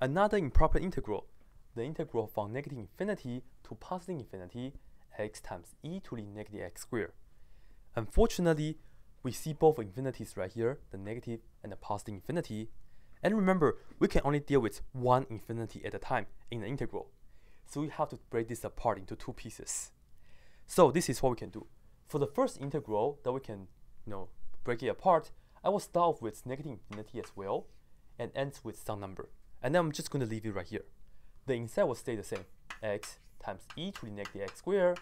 another improper integral, the integral from negative infinity to positive infinity, x times e to the negative x squared. Unfortunately, we see both infinities right here, the negative and the positive infinity. And remember, we can only deal with one infinity at a time in the integral. So we have to break this apart into two pieces. So this is what we can do. For the first integral that we can you know, break it apart, I will start off with negative infinity as well and ends with some number. And then I'm just going to leave it right here. The inside will stay the same, x times e to the negative x squared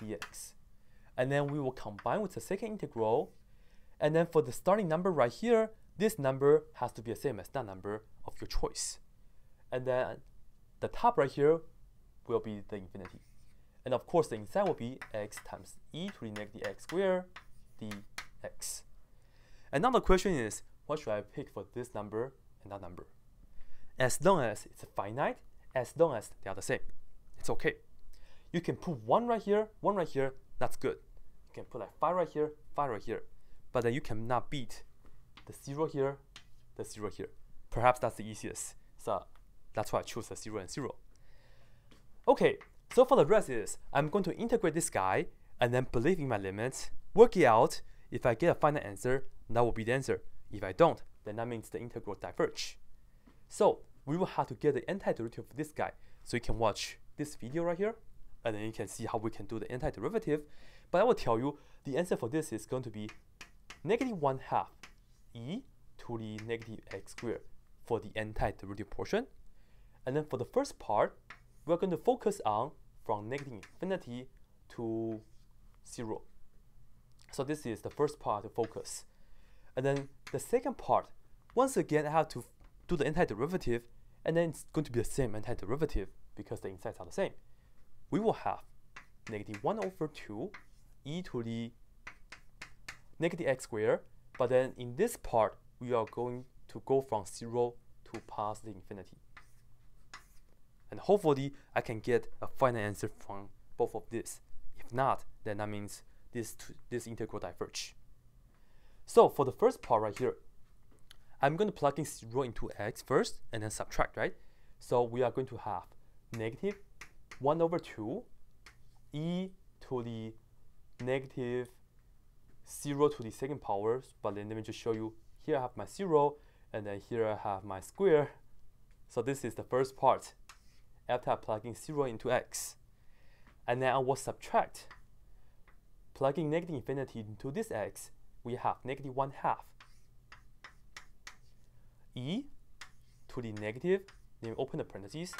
dx. And then we will combine with the second integral. And then for the starting number right here, this number has to be the same as that number of your choice. And then the top right here will be the infinity. And of course, the inside will be x times e to the negative x squared dx. And now the question is, what should I pick for this number and that number? As long as it's finite, as long as they are the same, it's okay. You can put one right here, one right here, that's good. You can put like five right here, five right here. But then you cannot beat the zero here, the zero here. Perhaps that's the easiest. So that's why I choose the zero and zero. Okay, so for the rest is, I'm going to integrate this guy and then believe in my limits, work it out. If I get a final answer, that will be the answer. If I don't, then that means the integral diverge. So we will have to get the antiderivative of this guy. So you can watch this video right here, and then you can see how we can do the antiderivative. But I will tell you, the answer for this is going to be negative 1 half e to the negative x squared for the antiderivative portion. And then for the first part, we're going to focus on from negative infinity to 0. So this is the first part to focus. And then the second part, once again, I have to do the antiderivative, and then it's going to be the same antiderivative because the insides are the same. We will have negative 1 over 2 e to the negative x squared, but then in this part, we are going to go from 0 to positive infinity. And hopefully, I can get a final answer from both of this. If not, then that means this, this integral diverge. So for the first part right here, I'm going to plug in 0 into x first and then subtract, right? So we are going to have negative 1 over 2 e to the negative 0 to the second power. But then let me just show you. Here I have my 0, and then here I have my square. So this is the first part after I plug in 0 into x. And then I will subtract. Plugging negative infinity into this x, we have negative 1 half e to the negative, then open the parentheses,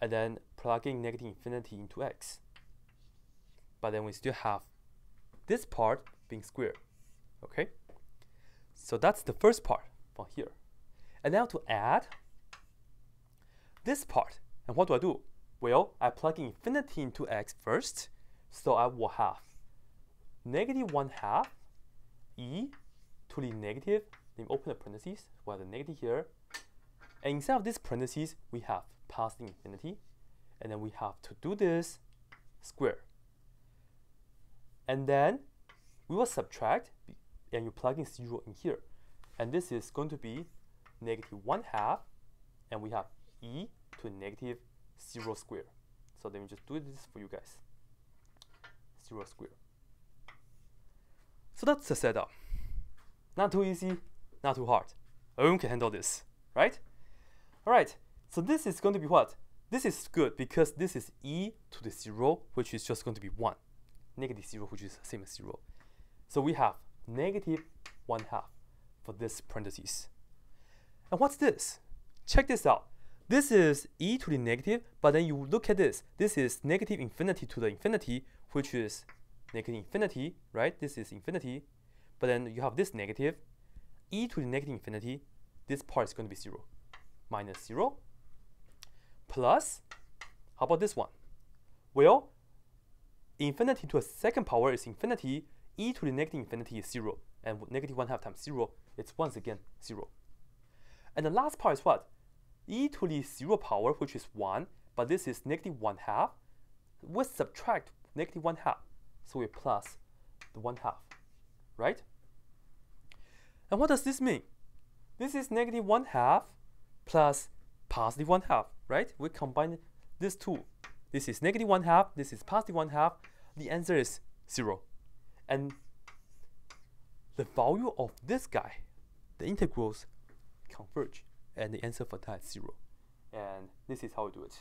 and then plugging negative infinity into x. But then we still have this part being squared, okay? So that's the first part from here. And now to add this part, and what do I do? Well, I plug in infinity into x first, so I will have negative 1 half e to the negative then open the parentheses, we have the negative here. And inside of this parentheses, we have positive infinity. And then we have to do this square. And then we will subtract, and you plug in 0 in here. And this is going to be negative 1 half, and we have e to negative 0 square. So let me just do this for you guys. 0 square. So that's the setup. Not too easy, not too hard. Everyone can handle this, right? All right, so this is going to be what? This is good because this is e to the 0, which is just going to be 1. Negative 0, which is same as 0. So we have negative 1 half for this parentheses. And what's this? Check this out. This is e to the negative, but then you look at this. This is negative infinity to the infinity, which is negative infinity, right? This is infinity. But then you have this negative, e to the negative infinity, this part is going to be 0. Minus 0 plus, how about this one? Well, infinity to a second power is infinity, e to the negative infinity is 0, and negative 1 half times 0, it's once again 0. And the last part is what? e to the 0 power, which is 1, but this is negative 1 half. We subtract negative 1 half, so we plus the 1 half, right? And what does this mean? This is negative 1 half plus positive 1 half, right? We combine these two. This is negative 1 half, this is positive 1 half. The answer is 0. And the value of this guy, the integrals converge, and the answer for that is 0. And this is how we do it.